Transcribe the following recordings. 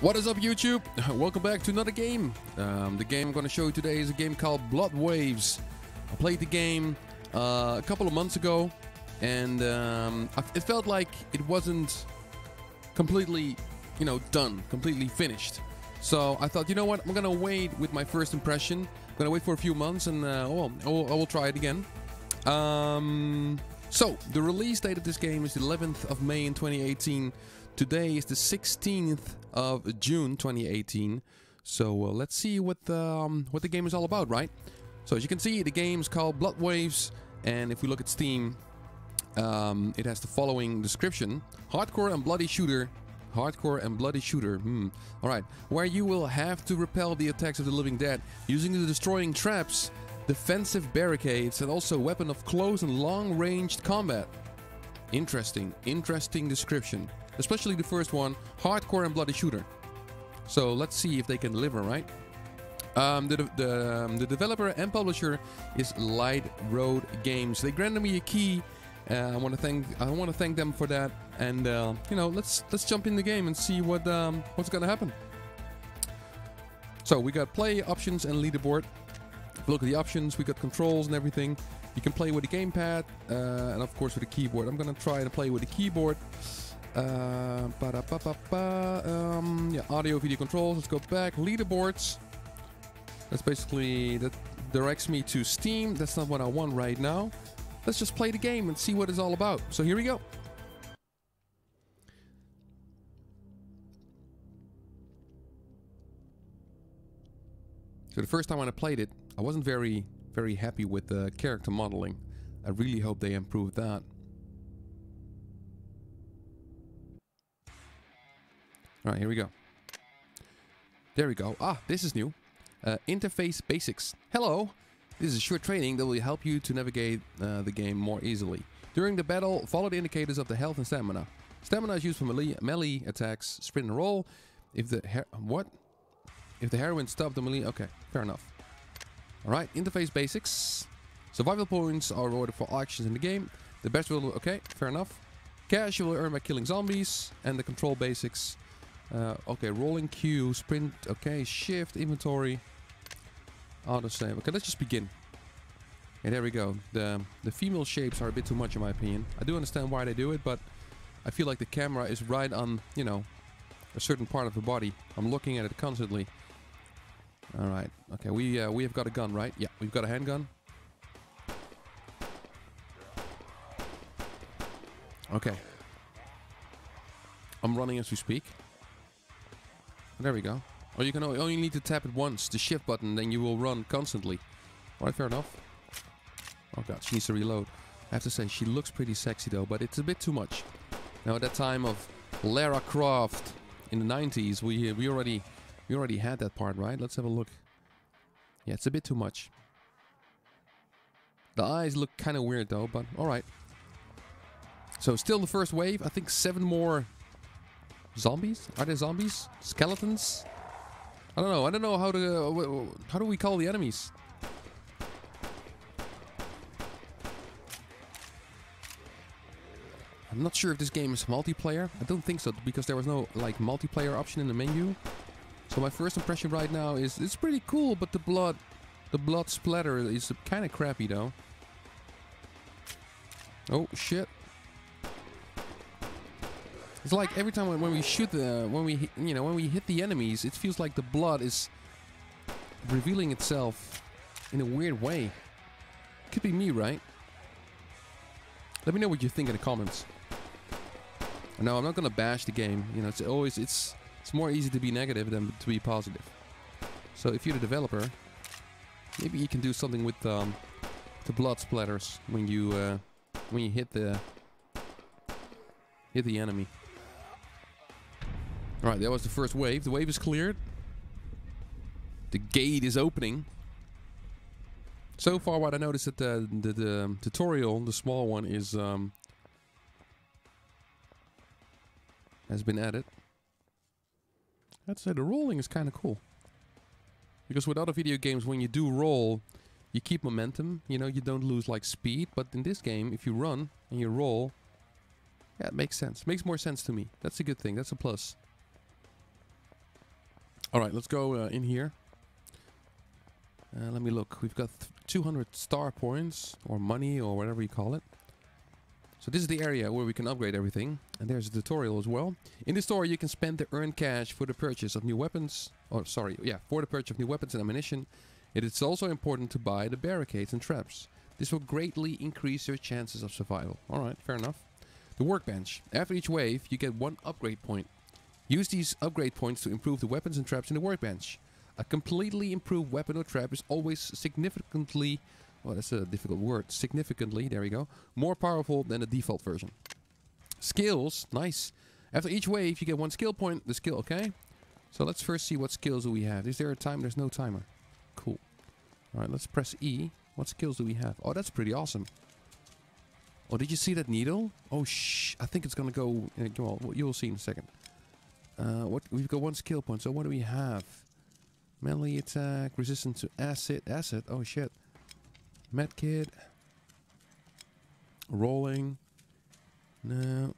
What is up YouTube? Welcome back to another game. Um, the game I'm going to show you today is a game called Blood Waves. I played the game uh, a couple of months ago and um, it felt like it wasn't completely, you know, done, completely finished. So I thought, you know what, I'm going to wait with my first impression. I'm going to wait for a few months and uh, oh, I, will, I will try it again. Um, so, the release date of this game is the 11th of May in 2018. Today is the 16th of June 2018. So uh, let's see what the, um, what the game is all about, right? So as you can see, the game is called Blood Waves, and if we look at Steam, um, it has the following description: hardcore and bloody shooter. Hardcore and bloody shooter. Hmm. All right, where you will have to repel the attacks of the living dead using the destroying traps, defensive barricades, and also weapon of close and long-ranged combat. Interesting, interesting description especially the first one, hardcore and bloody shooter. So let's see if they can deliver, right? Um, the, the, um, the developer and publisher is Light Road Games. They granted me a key. Uh, I want to thank I want to thank them for that. And uh, you know, let's let's jump in the game and see what um, what's gonna happen. So we got play options and leaderboard. Look at the options. We got controls and everything. You can play with the gamepad uh, and of course with the keyboard. I'm gonna try to play with the keyboard. Uh, ba -ba -ba. Um, yeah, audio, video controls. Let's go back. Leaderboards. That's basically that directs me to Steam. That's not what I want right now. Let's just play the game and see what it's all about. So here we go. So the first time when I played it, I wasn't very, very happy with the character modeling. I really hope they improve that. All right, here we go. There we go. Ah, this is new. Uh, interface basics. Hello. This is a short training that will help you to navigate uh, the game more easily. During the battle, follow the indicators of the health and stamina. Stamina is used for melee, melee attacks, sprint and roll. If the what? If the heroine stopped the melee, okay, fair enough. All right, interface basics. Survival points are rewarded for actions in the game. The best will, okay, fair enough. Cash you will earn by killing zombies, and the control basics. Uh, okay, rolling Q, sprint, okay, shift, inventory. All the same. Okay, let's just begin. And there we go. The, the female shapes are a bit too much in my opinion. I do understand why they do it, but I feel like the camera is right on, you know, a certain part of the body. I'm looking at it constantly. Alright, okay, we uh, we have got a gun, right? Yeah, we've got a handgun. Okay. I'm running as we speak. There we go. Or you can only need to tap it once, the shift button, then you will run constantly. Alright, fair enough. Oh god, she needs to reload. I have to say, she looks pretty sexy though, but it's a bit too much. Now at that time of Lara Croft in the 90s, we we already we already had that part, right? Let's have a look. Yeah, it's a bit too much. The eyes look kind of weird though, but alright. So still the first wave. I think seven more Zombies? Are they zombies? Skeletons? I don't know. I don't know how to... Uh, how do we call the enemies? I'm not sure if this game is multiplayer. I don't think so, because there was no like multiplayer option in the menu. So my first impression right now is it's pretty cool, but the blood, the blood splatter is kind of crappy though. Oh shit! It's like every time when, we shoot the, when we, you know, when we hit the enemies, it feels like the blood is revealing itself in a weird way. Could be me, right? Let me know what you think in the comments. No, I'm not gonna bash the game. You know, it's always it's it's more easy to be negative than to be positive. So if you're the developer, maybe you can do something with um, the blood splatters when you uh, when you hit the hit the enemy. Alright, that was the first wave. The wave is cleared. The gate is opening. So far what I noticed that the, the, the tutorial, the small one, is um, has been added. I'd say the rolling is kind of cool. Because with other video games, when you do roll, you keep momentum. You know, you don't lose like speed. But in this game, if you run and you roll, yeah, it makes sense. Makes more sense to me. That's a good thing. That's a plus. All right, let's go uh, in here. Uh, let me look. We've got 200 star points or money or whatever you call it. So this is the area where we can upgrade everything. And there's a tutorial as well. In the store, you can spend the earned cash for the purchase of new weapons. Or sorry, yeah, for the purchase of new weapons and ammunition. It is also important to buy the barricades and traps. This will greatly increase your chances of survival. Alright, fair enough. The workbench. After each wave, you get one upgrade point. Use these upgrade points to improve the weapons and traps in the workbench. A completely improved weapon or trap is always significantly, well that's a difficult word, significantly, there we go, more powerful than the default version. Skills, nice. After each wave you get one skill point, the skill, okay? So let's first see what skills do we have. Is there a time? There's no timer. Cool. Alright, let's press E. What skills do we have? Oh, that's pretty awesome. Oh, did you see that needle? Oh, shh. I think it's gonna go... Uh, well, you'll see in a second. Uh, what We've got one skill point, so what do we have? Melee attack, resistance to acid. Acid? Oh, shit. Medkit. Rolling. No.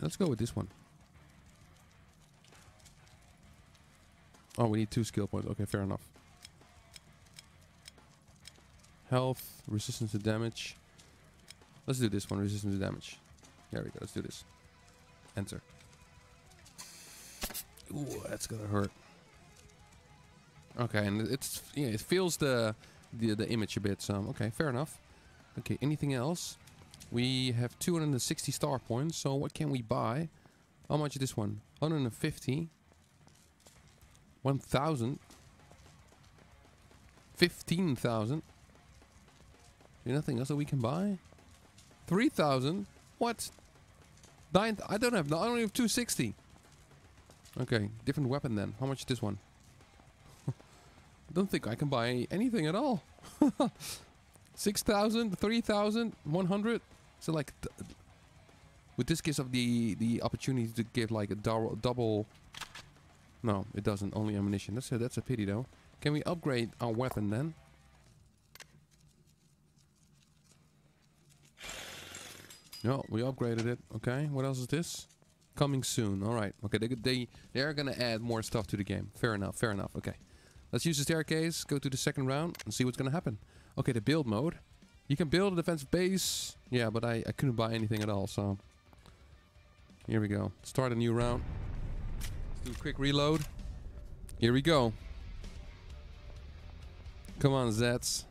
Let's go with this one. Oh, we need two skill points. Okay, fair enough. Health, resistance to damage. Let's do this one, resistance to damage. There we go, let's do this. Enter. Ooh, that's gonna hurt. Okay, and it's yeah, it feels the the the image a bit. So okay, fair enough. Okay, anything else? We have 260 star points. So what can we buy? How much is this one? 150. 1,000. 15,000. Nothing else that we can buy? 3,000? What? Nine I don't have, I only have 260. Okay, different weapon then. How much is this one? Don't think I can buy anything at all. 6,000, 3,000, 100. So like, with this gives of the the opportunity to give like a double. No, it doesn't. Only ammunition. That's a, that's a pity though. Can we upgrade our weapon then? No, we upgraded it. Okay, what else is this? Coming soon. All right. Okay, they they they are gonna add more stuff to the game. Fair enough. Fair enough. Okay, let's use the staircase. Go to the second round and see what's gonna happen. Okay, the build mode. You can build a defensive base. Yeah, but I I couldn't buy anything at all. So here we go. Start a new round. Let's do a quick reload. Here we go. Come on, Zets.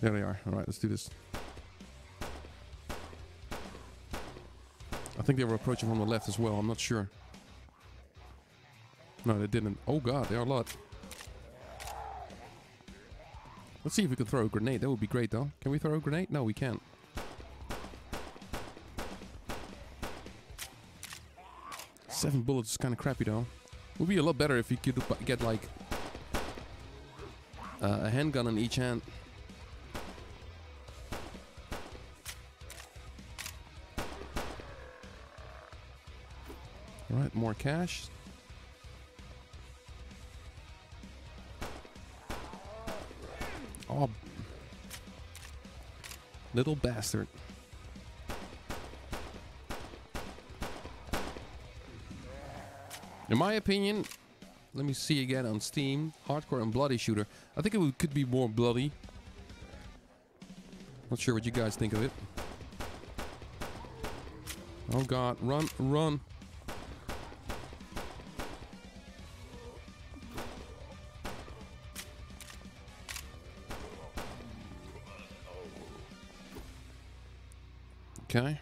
There they are. All right, let's do this. I think they were approaching from the left as well. I'm not sure. No, they didn't. Oh god, there are a lot. Let's see if we can throw a grenade. That would be great though. Can we throw a grenade? No, we can't. Seven bullets is kind of crappy though. Would be a lot better if you could get like uh, a handgun in each hand. Alright, more cash. Oh. Little bastard. In my opinion, let me see again on Steam, hardcore and bloody shooter. I think it could be more bloody. Not sure what you guys think of it. Oh god, run, run. Okay.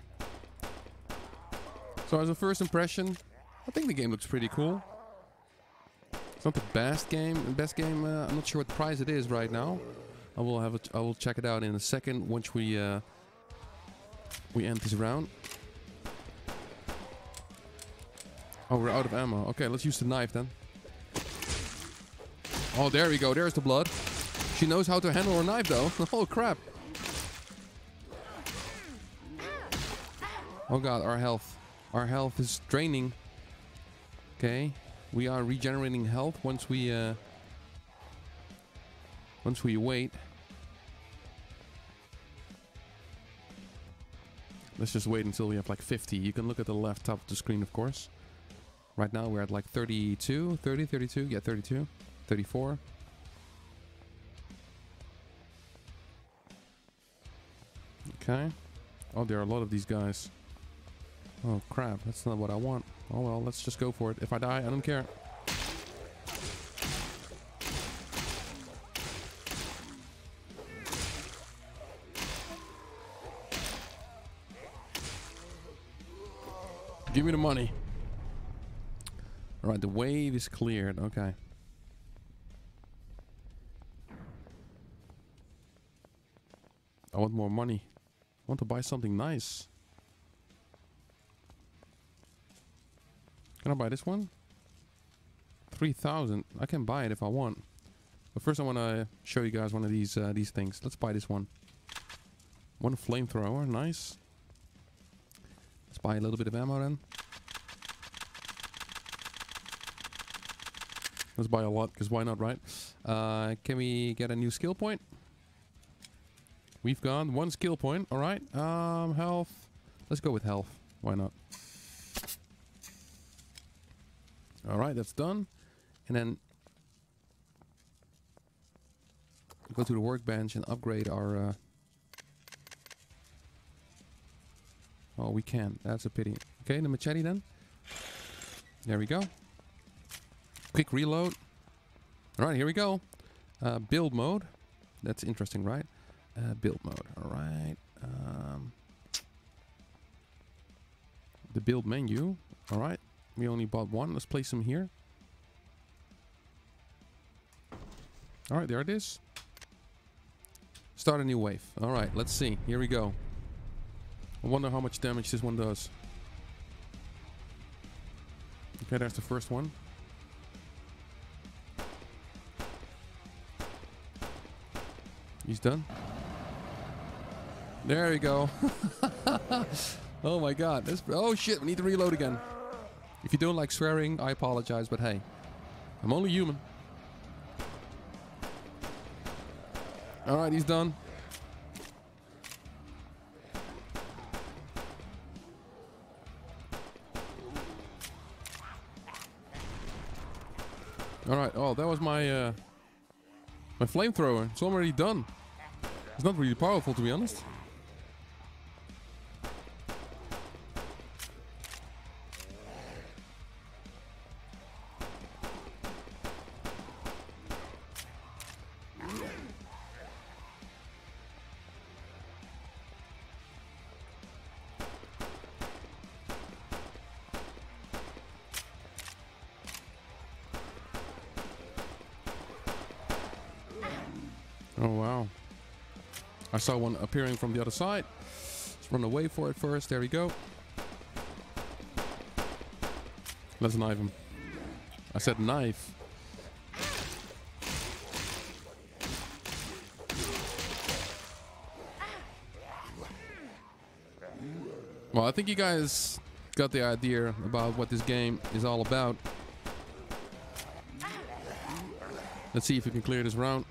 So as a first impression, I think the game looks pretty cool. It's not the best game, best game. Uh, I'm not sure what price it is right now. I will have a, I will check it out in a second once we uh, we end this round. Oh, we're out of ammo. Okay, let's use the knife then. Oh, there we go. There's the blood. She knows how to handle her knife though. oh crap. Oh god, our health. Our health is draining. Okay. We are regenerating health once we uh once we wait. Let's just wait until we have like 50. You can look at the left top of the screen, of course. Right now we're at like 32, 30, 32. Yeah, 32, 34. Okay. Oh, there are a lot of these guys. Oh, crap. That's not what I want. Oh, well, let's just go for it. If I die, I don't care. Give me the money. Alright, the wave is cleared. Okay. I want more money. I want to buy something nice. Can I buy this one? 3,000. I can buy it if I want. But first I want to show you guys one of these uh, these things. Let's buy this one. One flamethrower. Nice. Let's buy a little bit of ammo then. Let's buy a lot, because why not, right? Uh, can we get a new skill point? We've got one skill point. All right. Um, health. Let's go with health. Why not? All right, that's done. And then go to the workbench and upgrade our... Uh oh, we can. That's a pity. Okay, the machete then. There we go. Quick reload. All right, here we go. Uh, build mode. That's interesting, right? Uh, build mode. All right. Um, the build menu. All right. We only bought one. Let's place them here. All right, there it is. Start a new wave. All right, let's see. Here we go. I wonder how much damage this one does. Okay, there's the first one. He's done. There we go. oh my god. This, oh shit, we need to reload again. If you don't like swearing, I apologize, but hey. I'm only human. Alright, he's done. Alright, oh, that was my, uh, my flamethrower. It's already done. It's not really powerful, to be honest. Oh, wow. I saw one appearing from the other side. Let's run away for it first. There we go. Let's knife him. I said knife. Well, I think you guys got the idea about what this game is all about. Let's see if we can clear this round.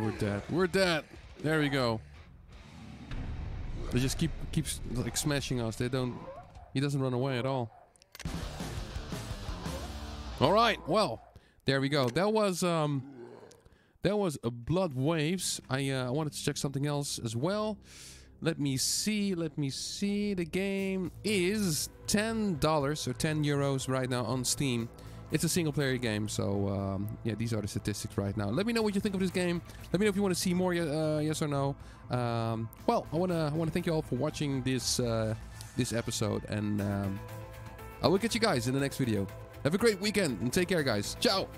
We're dead. We're dead. There we go. They just keep keeps like smashing us. They don't. He doesn't run away at all. All right. Well, there we go. That was um, that was a Blood Waves. I uh, I wanted to check something else as well. Let me see. Let me see. The game is ten dollars or ten euros right now on Steam. It's a single player game, so um, yeah, these are the statistics right now. Let me know what you think of this game. Let me know if you want to see more, uh, yes or no. Um, well, I wanna I wanna thank you all for watching this uh, this episode, and um, I will catch you guys in the next video. Have a great weekend and take care, guys. Ciao.